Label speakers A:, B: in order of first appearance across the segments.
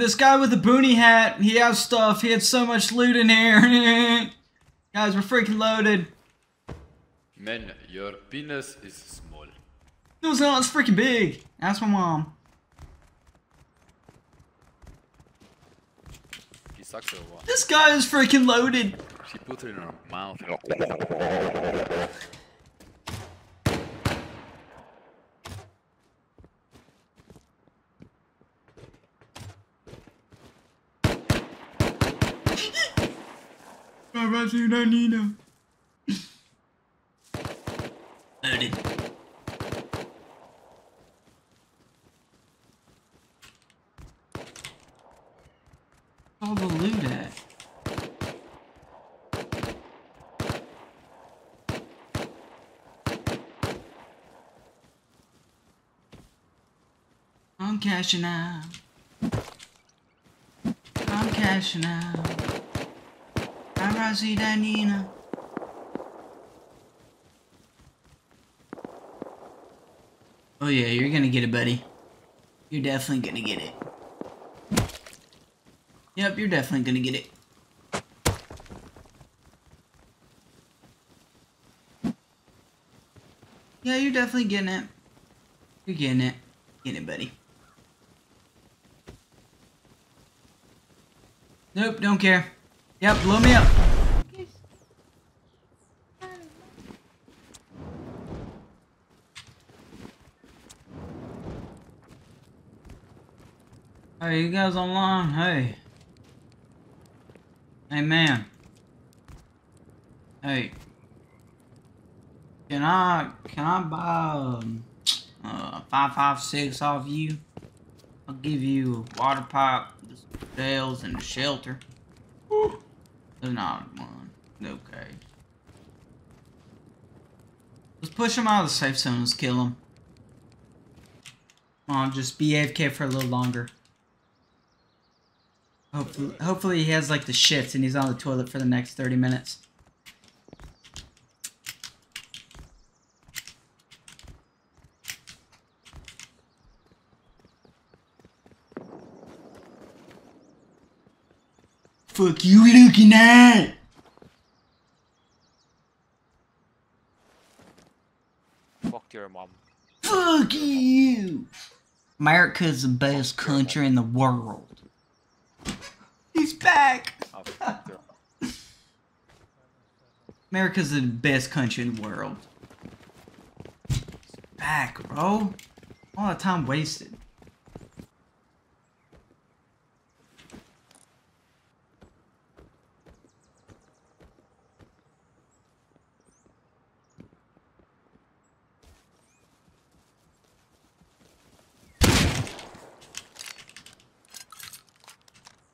A: Hey, this guy with the boonie hat, he has stuff. He had so much loot in here. Guys, we're freaking loaded.
B: Man, your penis is small.
A: No, it's not. It's freaking big. Ask my mom.
B: He sucks or what?
A: This guy is freaking loaded.
B: She put it in her mouth.
A: Loaded. All the loot at? I'm cashing out. I'm cashing out. Danina. Oh yeah, you're gonna get it, buddy. You're definitely gonna get it. Yep, you're definitely gonna get it. Yeah, you're definitely getting it. You're getting it. Getting it, buddy. Nope, don't care. Yep, blow me up. You guys online? Hey. Hey, man. Hey. Can I, can I buy, um, uh, 556 off you? I'll give you a water pipe, shells, and a shelter. There's not one. Okay. Let's push him out of the safe zone. Let's kill him. I'll just be AFK for a little longer. Hopefully, hopefully he has like the shits and he's on the toilet for the next 30 minutes. Fuck you looking at?
C: Fuck your mom.
A: Fuck you! America's the best country in the world. Back! America's the best country in the world. He's back, bro. All that time wasted.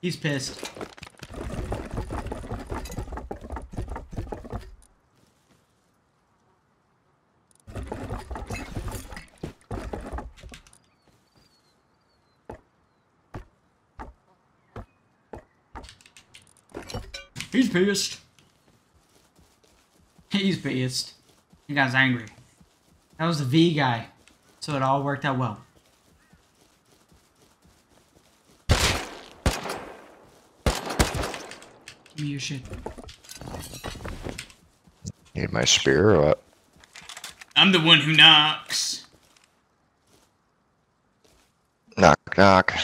A: He's pissed. He's pissed. He's pissed. He guy's angry. That was the V guy. So it all worked out well. Give me your shit.
D: Need my spear or what?
A: I'm the one who knocks.
D: Knock, knock.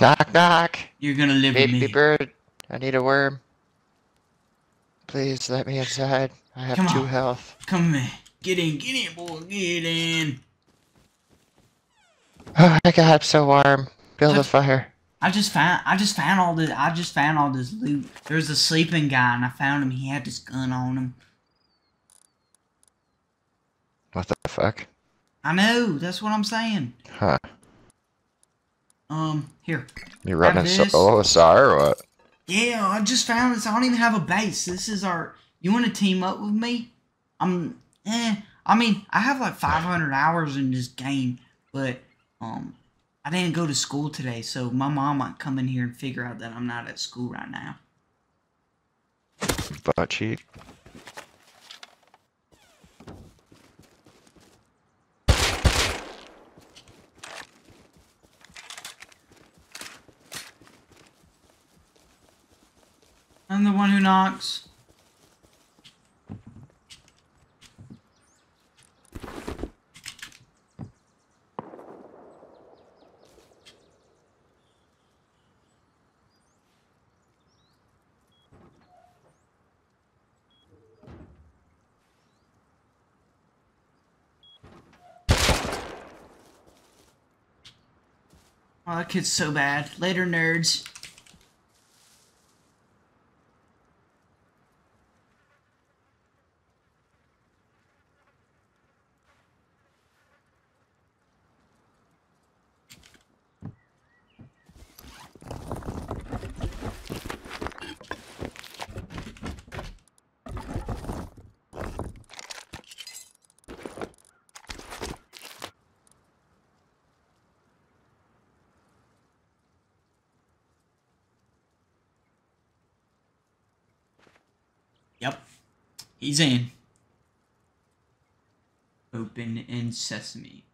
D: Knock, knock.
A: You're gonna live with
D: Baby
A: me.
D: bird, I need a worm. Please let me inside. I have
A: Come
D: two
A: on.
D: health.
A: Come in. Get in, get in, boy, get in.
D: Oh my god, I'm so warm. Build a fire.
A: I just found I just found all this I just found all this loot. There's a sleeping guy and I found him. He had this gun on him.
D: What the fuck?
A: I know, that's what I'm saying.
D: Huh.
A: Um, here.
D: You running solo or what?
A: Yeah, I just found this. I don't even have a base. This is our. You want to team up with me? I'm. Eh. I mean, I have like 500 hours in this game, but um, I didn't go to school today, so my mom might come in here and figure out that I'm not at school right now.
D: Butt cheek.
A: I'm the one who knocks. Oh, that kid's so bad. Later, nerds. Yep. He's in. Open in sesame.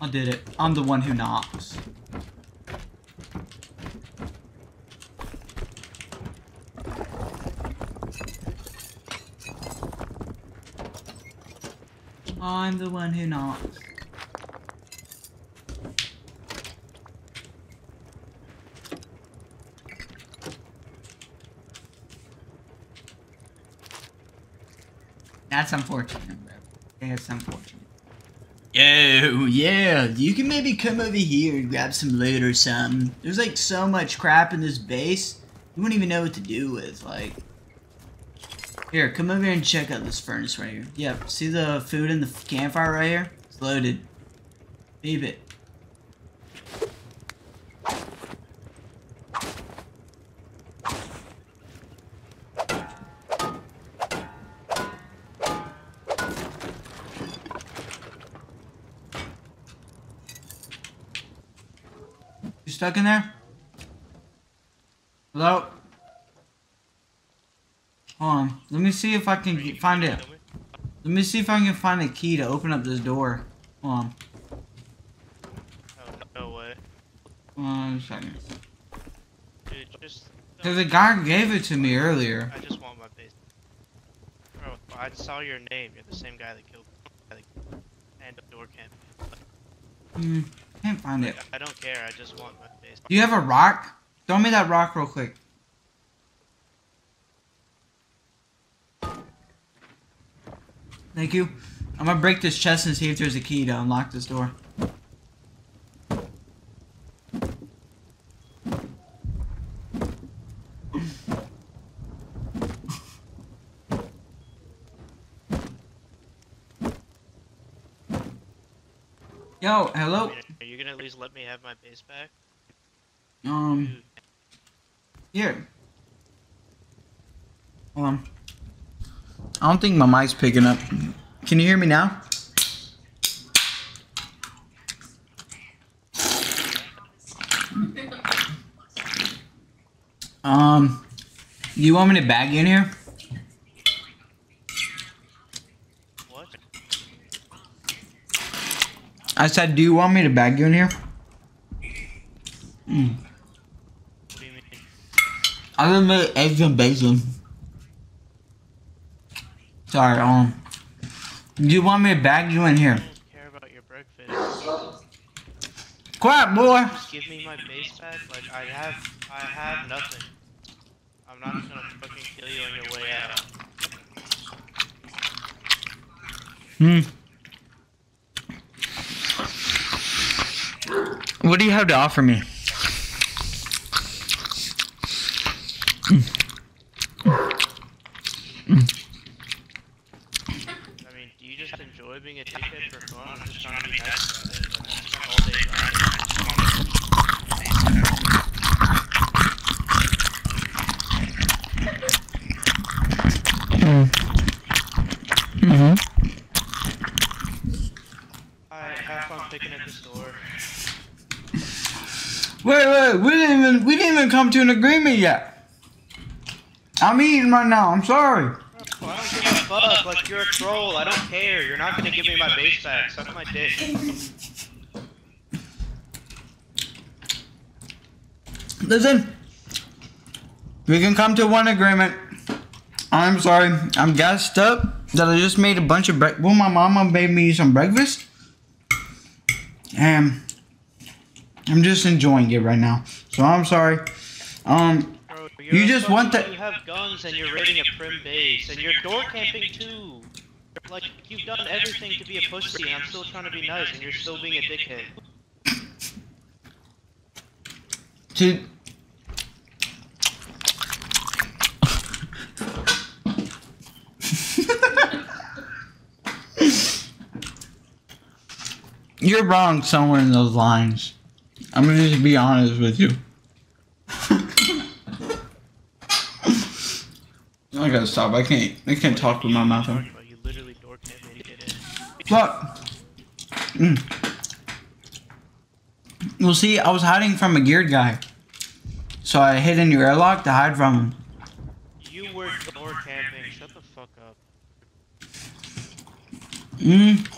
A: I did it. I'm the one who knocks. I'm the one who knocks. That's unfortunate. That's unfortunate. Yo, yeah, you can maybe come over here and grab some loot or something. There's like so much crap in this base, you wouldn't even know what to do with, like. Here, come over here and check out this furnace right here. Yep, see the food in the campfire right here? It's loaded. Leave it. Stuck in there? Hello? Hold on. Let me see if I can get, find it. Let me see if I can find a key to open up this door. Hold on.
E: Oh, no way.
A: One second.
E: Dude, just.
A: Cause the guy gave it to me earlier.
E: I just want my base. Bro, I saw your name. You're the same guy that killed. me. And the door camp.
A: Hmm. I can't find it.
E: I don't care. I just want my face.
A: Do you have a rock? Throw me that rock real quick. Thank you. I'm gonna break this chest and see if there's a key to unlock this door. Yo,
E: I
A: hello.
E: mean, are you gonna at least let me have my base back?
A: Um, here. Hold on. I don't think my mic's picking up. Can you hear me now? Um, you want me to bag you in here?
E: what?
A: I said, do you want me to bag you in here? Mm.
E: What do you mean?
A: I didn't make eggs and bacon. Sorry, um. Do you want me to bag you in here?
E: Care about your breakfast.
A: Quiet, boy.
E: Just give me my base back. Like I have, I have nothing. I'm not gonna fucking kill you on your way out.
A: Hmm. What do you have to offer me?
E: I mean, do you just enjoy being a dickhead for fun? I'm just trying to be nice about it.
A: Wait, wait, we didn't even we didn't even come to an agreement yet. I'm eating right now. I'm sorry.
E: Bro, I don't give a fuck? Like you're a troll. I don't care. You're not gonna give me my base back. Suck my dick.
A: Listen, we can come to one agreement. I'm sorry, I'm gassed up that I just made a bunch of break. Well, my mama made me some breakfast, and I'm just enjoying it right now. So I'm sorry. Um, You
E: you're a
A: just want the-
E: You have guns and you're raiding a prim base and you're door camping too. Like you've done everything to be a pussy and I'm still trying to be nice and you're still being a dickhead.
A: to You're wrong somewhere in those lines. I'm gonna just be honest with you. I gotta stop. I can't. I can't talk with my mouth open.
E: Bro, you literally door camped and you did it.
A: Fuck. Mm. Well, see, I was hiding from a geared guy, so I hid in your airlock to hide from him.
E: You were door camping. Shut the fuck up.
A: Mm.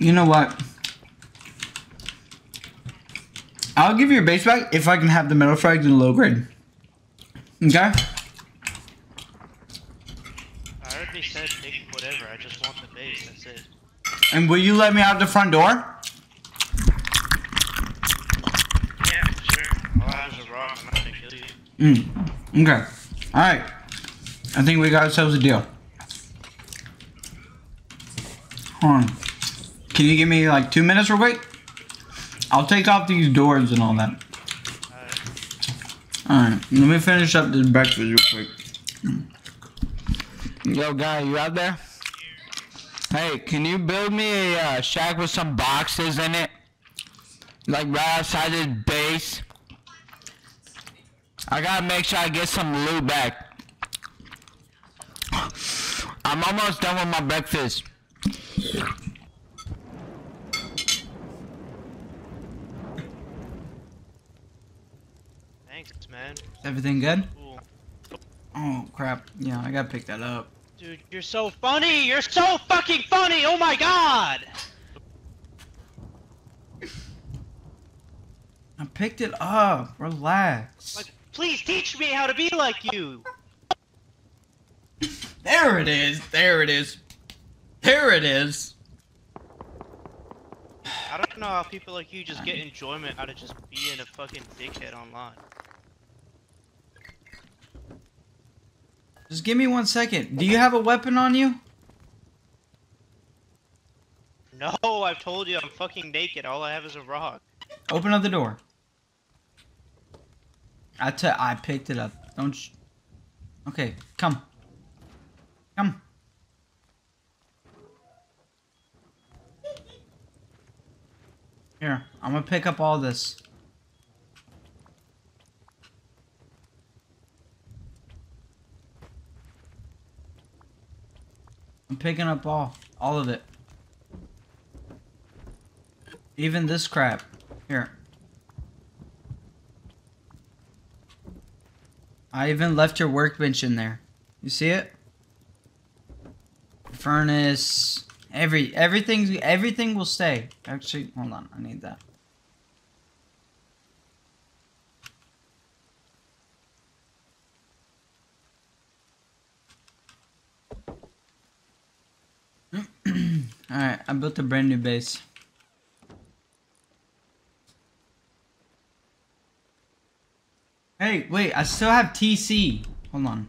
A: You know what? I'll give you your base back if I can have the metal frags in low grade. Okay?
E: Said take whatever. I just want the base. That's it.
A: And will you let me out the front door?
E: Yeah, sure. All I have is a rock. I'm not gonna kill you.
A: Mm. Okay. Alright. I think we got ourselves a deal. Hold on. Can you give me like two minutes real quick? I'll take off these doors and all that. Alright, let me finish up this breakfast real quick. Yo, guy, you out there? Hey, can you build me a uh, shack with some boxes in it? Like right outside this base? I gotta make sure I get some loot back. I'm almost done with my breakfast.
E: Thanks, man.
A: Everything good? Oh crap. Yeah, I gotta pick that up.
E: Dude, you're so funny! You're so fucking funny! Oh my god!
A: I picked it up. Relax.
E: Like, please teach me how to be like you!
A: There it is. There it is. There it is.
E: I don't know how people like you just get enjoyment out of just being a fucking dickhead online.
A: Just give me one second. Do you have a weapon on you?
E: No, I've told you I'm fucking naked. All I have is a rock.
A: Open up the door. I t- I picked it up. Don't. Sh- okay, come. Come. Here, I'm gonna pick up all this. Picking up all, all of it. Even this crap. Here. I even left your workbench in there. You see it? Furnace. Every everything everything will stay. Actually, hold on. I need that. Alright, I built a brand new base. Hey, wait, I still have TC. Hold on.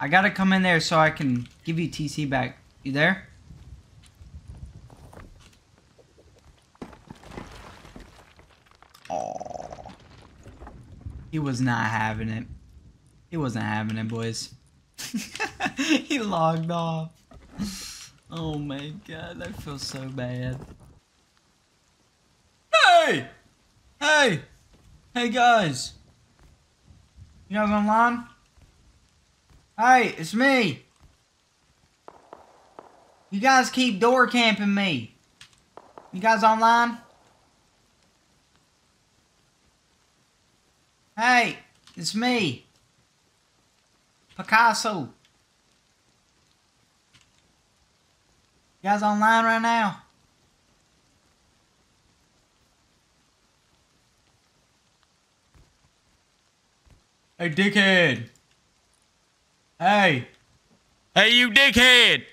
A: I gotta come in there so I can give you TC back. You there? Oh. He was not having it. He wasn't having it, boys. he logged off. Oh my god, I feel so bad. Hey! Hey! Hey guys! You guys online? Hey, it's me! You guys keep door camping me. You guys online? Hey, it's me. Picasso. You guys online right now? Hey, dickhead. Hey. Hey, you dickhead.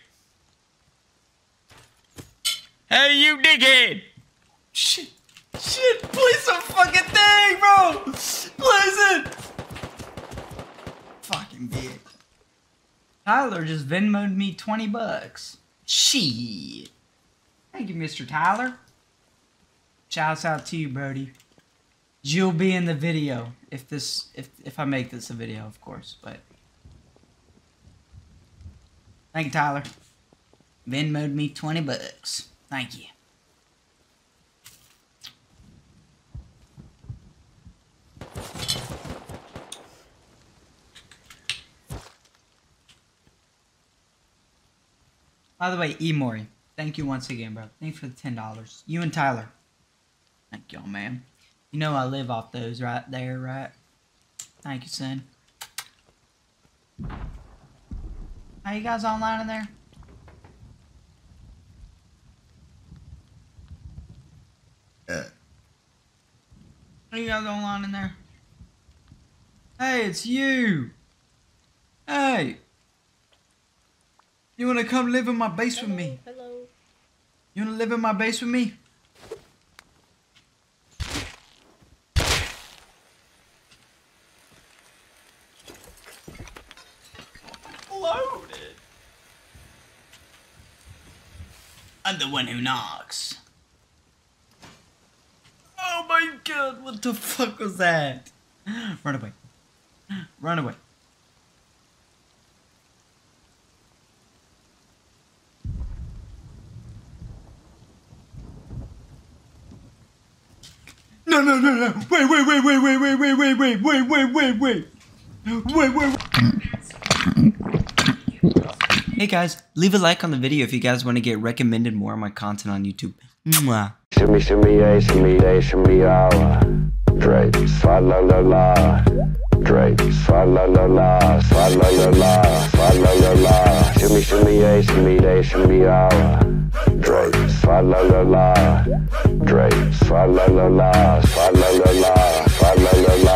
A: Hey, you dickhead. Shit. Shit. Please some fucking thing, bro. Please it. Fucking bitch. Tyler just Venmoed me 20 bucks. Shit. Thank you, Mr. Tyler. Shouts out to you, Brody. You'll be in the video if this if if I make this a video, of course. But thank you, Tyler. Venmoed me 20 bucks. Thank you. By the way, Emori, thank you once again, bro. Thanks for the ten dollars. You and Tyler. Thank y'all, man. You know I live off those right there, right? Thank you, son. Are you guys online in there? Are you guys online in there? Hey, it's you. Hey. You wanna come live in my base with me?
F: Hello.
A: You wanna live in my base with me? Loaded. I'm the one who knocks. Oh my god, what the fuck was that? Run away. Run away. No, no, no, no. Wait, wait, wait, wait, wait, wait, wait, wait, wait, wait, wait, wait, wait. Wait, wait. Hey guys, leave a like on the video if you guys want to get recommended more of my content on YouTube. Mwah.
G: Shimmy, shimmy, yeah, shimmy, yeah, shimmy, ah. Drake, fa la la la. Drake, fa la la la, fa la la la, fa la la la. Shimmy shimmy a, shimmy day, shimmy hour. Drake, fa la la la. Drake, fa la la la, fa la la la, fa la la la.